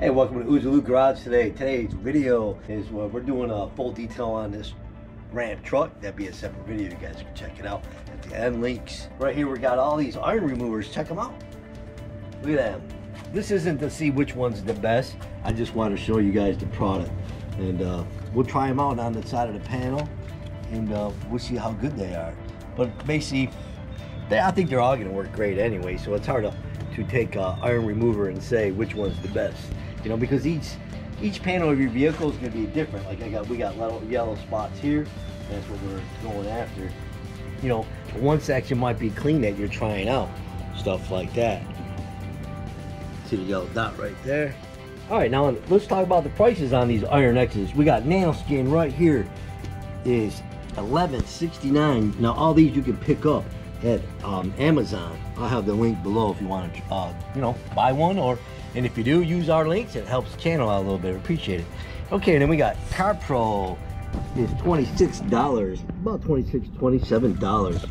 Hey, welcome to Ouzo Lou Garage today. Today's video is where we're doing a full detail on this Ram truck. That'd be a separate video. You guys can check it out at the end links. Right here, we got all these iron removers. Check them out. Look at them. This isn't to see which one's the best. I just want to show you guys the product. And uh, we'll try them out on the side of the panel and uh, we'll see how good they are. But basically, they, I think they're all going to work great anyway. So it's hard to, to take a iron remover and say which one's the best. You know, because each each panel of your vehicle is going to be different. Like I got, we got little yellow spots here. That's what we're going after. You know, one section might be clean that you're trying out, stuff like that. See the yellow dot right there. All right, now let's talk about the prices on these Iron X's. We got Nanoskin right here is 11.69. Now all these you can pick up at um, Amazon. I'll have the link below if you want to, uh, you know, buy one or, and if you do, use our links. It helps the channel out a little bit. Appreciate it. Okay, then we got CarPro is $26, about $26, $27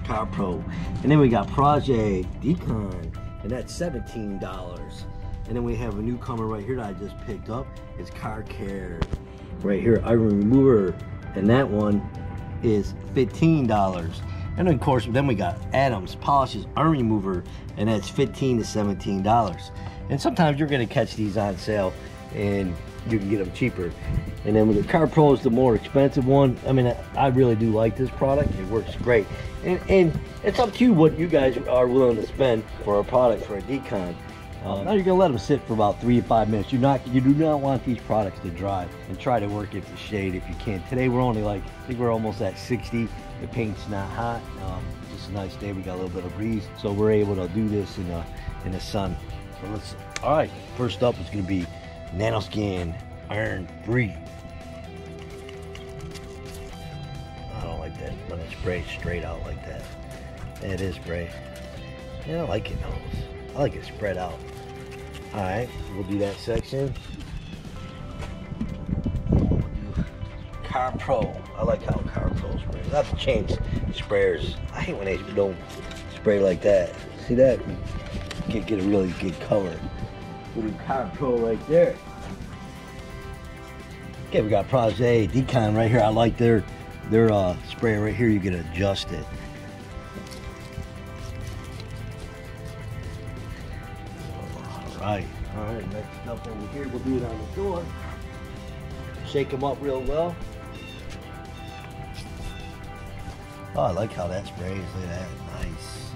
CarPro. And then we got Project Decon, and that's $17. And then we have a newcomer right here that I just picked up. It's Car Care. Right here, iron remover. And that one is $15. And of course, then we got Adams Polishes Iron Remover, and that's 15 to $17. And sometimes you're gonna catch these on sale and you can get them cheaper. And then with the Car Pro is the more expensive one. I mean, I really do like this product. It works great. And, and it's up to you what you guys are willing to spend for a product for a decon. Um, now you're gonna let them sit for about three to five minutes. You're not, you do not want these products to dry, and try to work it the shade if you can. Today we're only like, I think we're almost at 60. The paint's not hot. Um, just a nice day. We got a little bit of breeze, so we're able to do this in the in the sun. So let's. All right, first up is gonna be Nanoskin Iron Free. I don't like that when it sprays straight out like that. It is spray. Yeah, I like it. I like it spread out. All right, we'll do that section. Car Pro. I like how Car Pro sprays. I have to change sprayers. I hate when they don't spray like that. See that? Get get a really good color. Put Car Pro right there. Okay, we got Project Decon right here. I like their their uh, sprayer right here. You can adjust it. Right, all right. Next up over here, we'll do it on the door. Shake them up real well. Oh, I like how that sprays. Look at that, nice.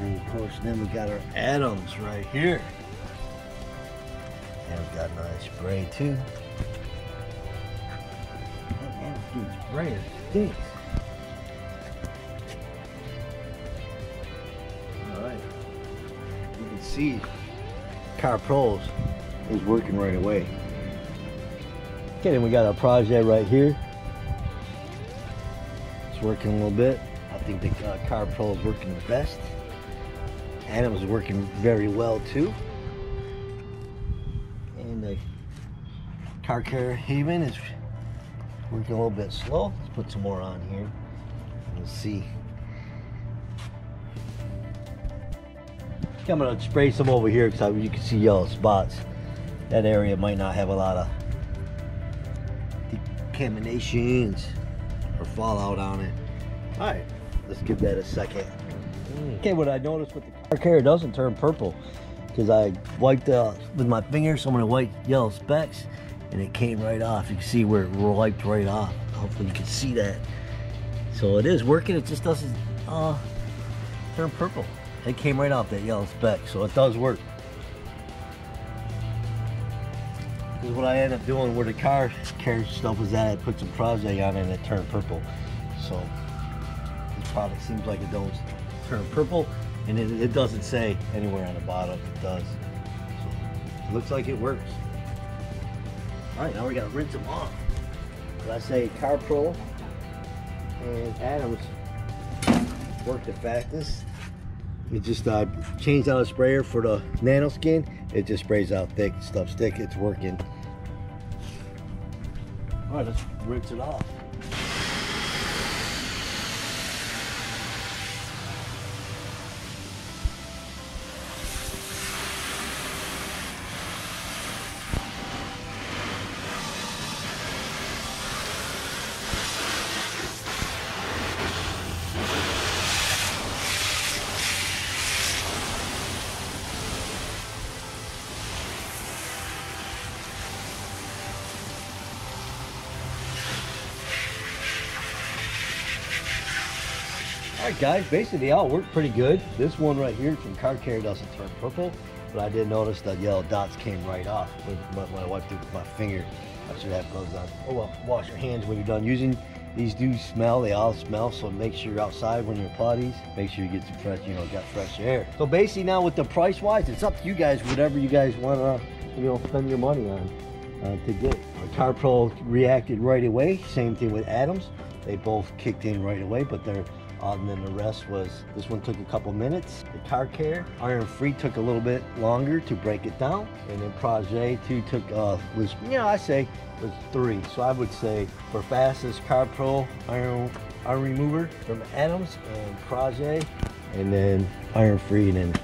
And of course, then we got our Adams right here. And we've got a nice spray too. This dude's stinks. Alright. See Car Pros is working right away. Okay, then we got our project right here. It's working a little bit. I think the uh, Car Pro is working the best. Adam's working very well too. And the Car Care Haven is working a little bit slow. Let's put some more on here. Let's see. I'm gonna spray some over here because you can see yellow spots. That area might not have a lot of decontaminations or fallout on it. All right, let's give that a second. Okay, what I noticed with the car care doesn't turn purple because I wiped uh, with my finger some of the white yellow specks and it came right off. You can see where it wiped right off. Hopefully you can see that. So it is working, it just doesn't uh, turn purple. It came right off that yellow speck, so it does work. Because what I ended up doing where the car care stuff was at, I put some project on it and it turned purple. So this product seems like it don't turn purple and it, it doesn't say anywhere on the bottom it does. So it looks like it works. All right, now we gotta rinse them off. But I say Car Pro and Adams work the fastest. It just uh, changed out a sprayer for the nano skin. It just sprays out thick, stuff thick. It's working. All right, let's rinse it off. Right, guys, basically they all work pretty good. This one right here from Car Care doesn't turn purple, but I did notice that yellow dots came right off when, I wiped it with my finger. I should have gloves on. Oh well, wash your hands when you're done using. These do smell, they all smell, so make sure you're outside when you're potties. Make sure you get some fresh, you know, got fresh air. So basically now with the price wise, it's up to you guys, whatever you guys want to, you know, spend your money on uh, to get. Car Pro reacted right away. Same thing with Adams. They both kicked in right away, but they're and then the rest was, this one took a couple minutes. The car care, iron free took a little bit longer to break it down. And then Proje too took, uh, was, you know, I say was three. So I would say for fastest car pro iron, iron remover from Adams and Proje. And then iron free and then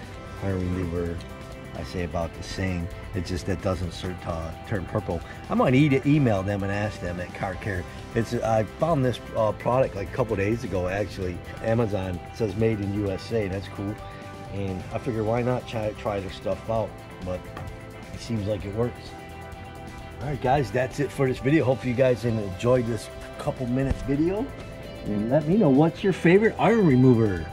iron remover I say about the same. It's just that doesn't uh, turn purple. I might need to email them and ask them at Car Care. It's I found this uh, product like a couple days ago actually. Amazon says made in USA. That's cool. And I figure why not try try their stuff out. But it seems like it works. All right, guys, that's it for this video. Hopefully you guys enjoyed this couple minutes video. And let me know what's your favorite iron remover.